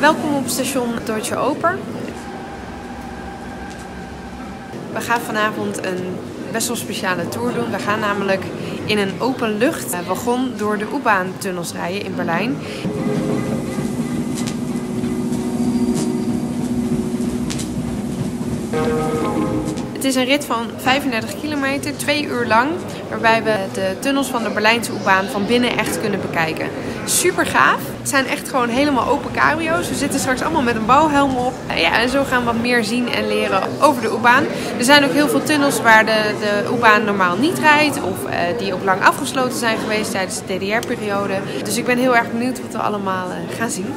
Welkom op station Deutsche Oper. We gaan vanavond een best wel speciale tour doen. We gaan namelijk in een openluchtwagon door de U-Bahn-tunnels rijden in Berlijn. Is een rit van 35 kilometer, twee uur lang, waarbij we de tunnels van de Berlijnse U-Bahn van binnen echt kunnen bekijken. Super gaaf. Het zijn echt gewoon helemaal open cabrio's. We zitten straks allemaal met een bouwhelm op. Ja, en zo gaan we wat meer zien en leren over de U-Bahn. Er zijn ook heel veel tunnels waar de, de U-Bahn normaal niet rijdt of uh, die ook lang afgesloten zijn geweest tijdens de DDR-periode. Dus ik ben heel erg benieuwd wat we allemaal uh, gaan zien.